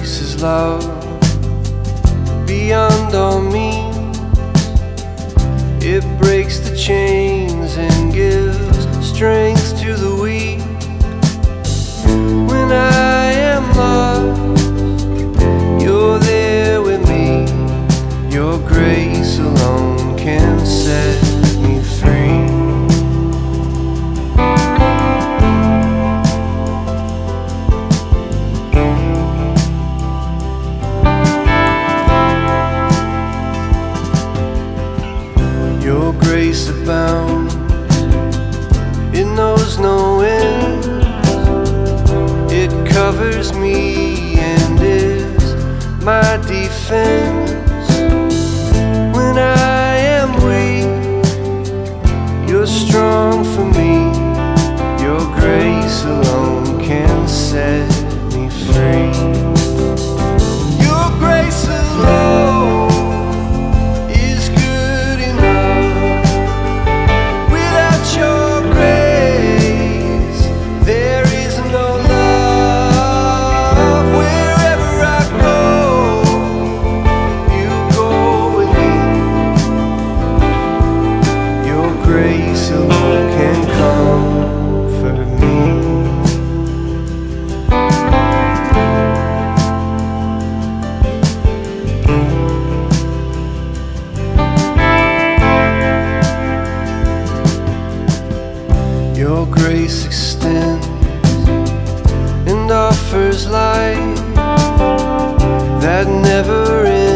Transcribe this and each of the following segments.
peace is love beyond all means. It breaks the chain. your grace abounds. It knows no end, it covers me and is my defense. grace extends and offers life that never ends.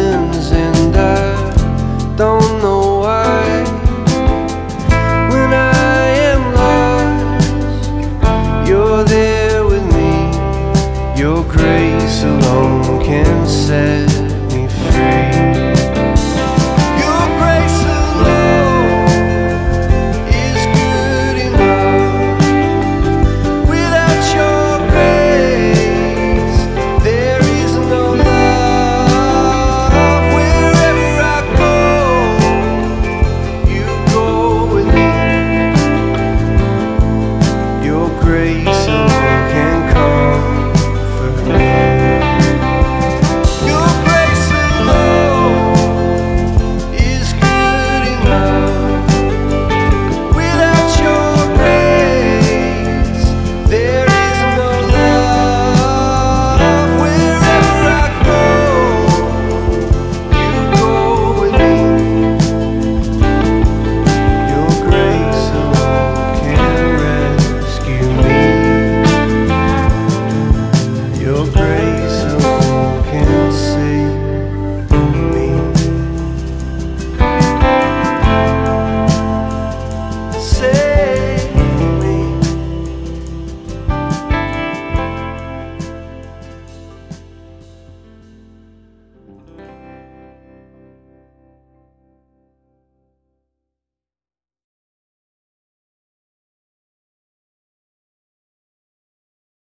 break.